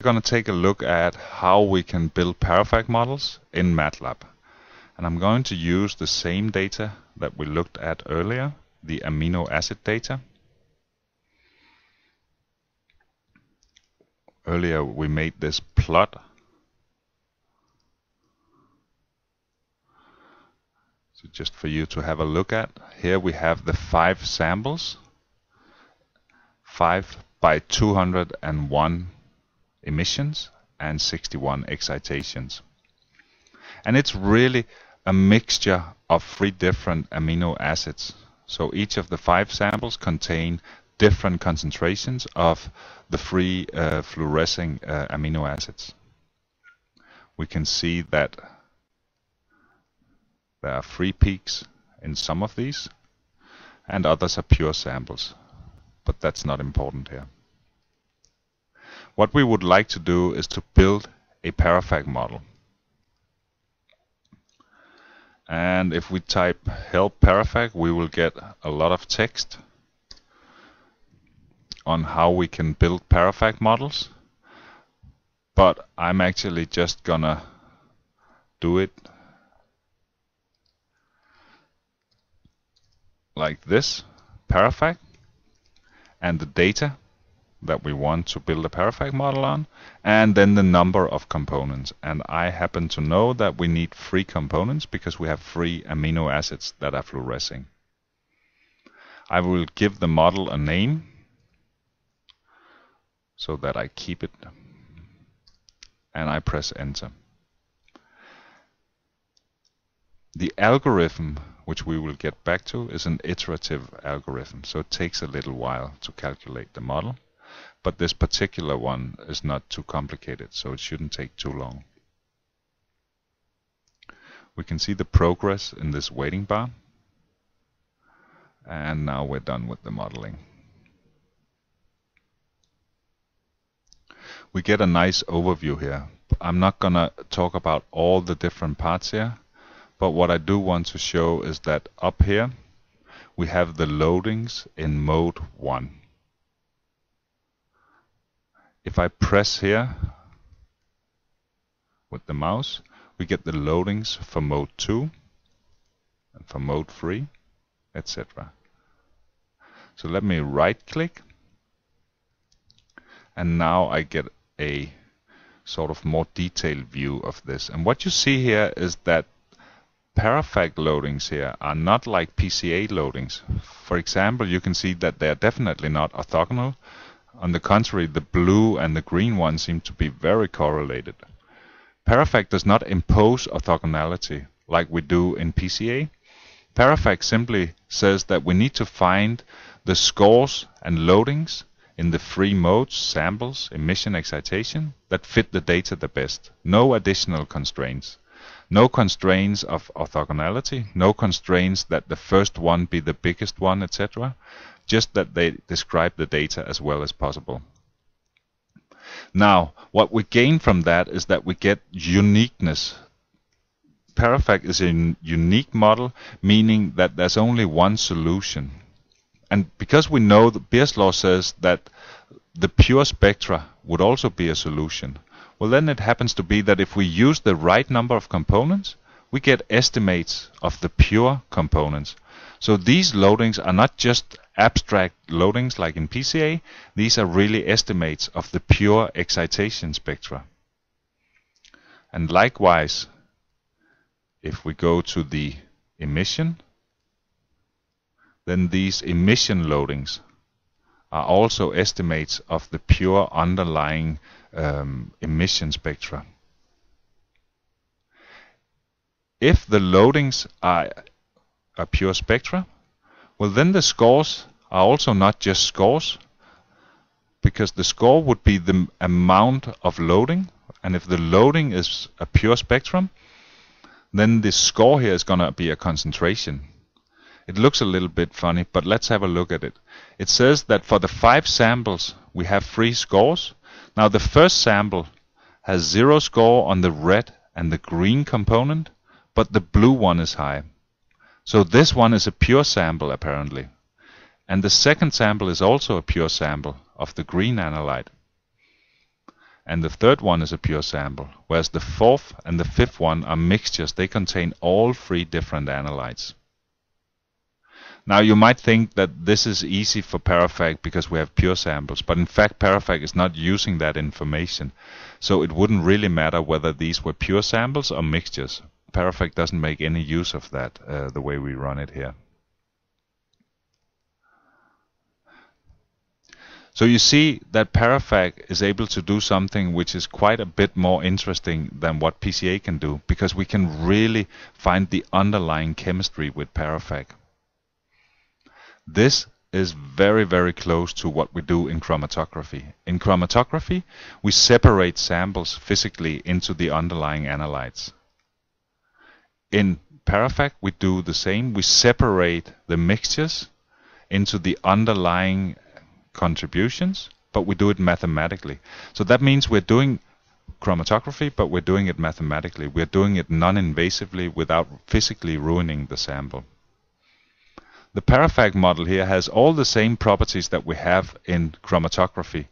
We're going to take a look at how we can build Parafac models in MATLAB. And I'm going to use the same data that we looked at earlier, the amino acid data. Earlier we made this plot. So just for you to have a look at. Here we have the five samples. 5 by 201 emissions and 61 excitations. And it's really a mixture of three different amino acids. So each of the five samples contain different concentrations of the three uh, fluorescing uh, amino acids. We can see that there are three peaks in some of these and others are pure samples. But that's not important here. What we would like to do is to build a Parafac model. And if we type help Parafac, we will get a lot of text on how we can build Parafac models. But I'm actually just gonna do it like this, Parafac, and the data that we want to build a Parafac model on, and then the number of components. And I happen to know that we need three components because we have three amino acids that are fluorescing. I will give the model a name so that I keep it and I press enter. The algorithm which we will get back to is an iterative algorithm so it takes a little while to calculate the model but this particular one is not too complicated, so it shouldn't take too long. We can see the progress in this waiting bar. And now we're done with the modeling. We get a nice overview here. I'm not going to talk about all the different parts here, but what I do want to show is that up here we have the loadings in mode 1 if I press here with the mouse, we get the loadings for mode 2 and for mode 3, etc. So let me right click and now I get a sort of more detailed view of this. And what you see here is that Parafac loadings here are not like PCA loadings. For example, you can see that they are definitely not orthogonal on the contrary, the blue and the green one seem to be very correlated. Parafac does not impose orthogonality like we do in PCA. Parafac simply says that we need to find the scores and loadings in the three modes, samples, emission, excitation, that fit the data the best. No additional constraints. No constraints of orthogonality, no constraints that the first one be the biggest one, etc just that they describe the data as well as possible. Now, what we gain from that is that we get uniqueness. Parafac is a unique model, meaning that there's only one solution. And because we know that Beer's law says that the pure spectra would also be a solution, well then it happens to be that if we use the right number of components, we get estimates of the pure components. So these loadings are not just abstract loadings like in PCA, these are really estimates of the pure excitation spectra. And likewise, if we go to the emission, then these emission loadings are also estimates of the pure underlying um, emission spectra. If the loadings are a pure spectra, well, then the scores are also not just scores, because the score would be the amount of loading, and if the loading is a pure spectrum, then the score here is going to be a concentration. It looks a little bit funny, but let's have a look at it. It says that for the five samples, we have three scores. Now the first sample has zero score on the red and the green component, but the blue one is high. So this one is a pure sample apparently. And the second sample is also a pure sample of the green analyte. and the third one is a pure sample, whereas the fourth and the fifth one are mixtures. They contain all three different analytes. Now you might think that this is easy for Parafac because we have pure samples, but in fact Parafac is not using that information. So it wouldn't really matter whether these were pure samples or mixtures. Parafac doesn't make any use of that uh, the way we run it here. So you see that Parafac is able to do something which is quite a bit more interesting than what PCA can do because we can really find the underlying chemistry with Parafag. This is very very close to what we do in chromatography. In chromatography we separate samples physically into the underlying analytes. In Parafac we do the same. We separate the mixtures into the underlying contributions, but we do it mathematically. So that means we're doing chromatography, but we're doing it mathematically. We're doing it non-invasively without physically ruining the sample. The Parafac model here has all the same properties that we have in chromatography.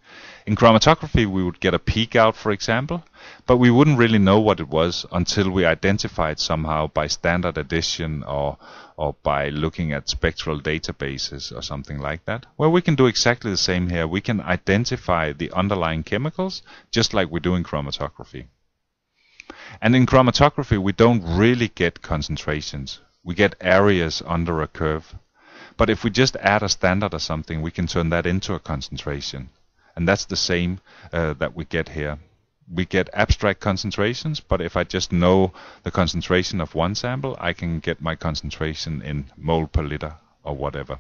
In chromatography we would get a peak out for example, but we wouldn't really know what it was until we identified somehow by standard addition or or by looking at spectral databases or something like that. Well, we can do exactly the same here. We can identify the underlying chemicals just like we do in chromatography. And in chromatography, we don't really get concentrations. We get areas under a curve. But if we just add a standard or something, we can turn that into a concentration. And that's the same uh, that we get here we get abstract concentrations, but if I just know the concentration of one sample, I can get my concentration in mole per liter or whatever.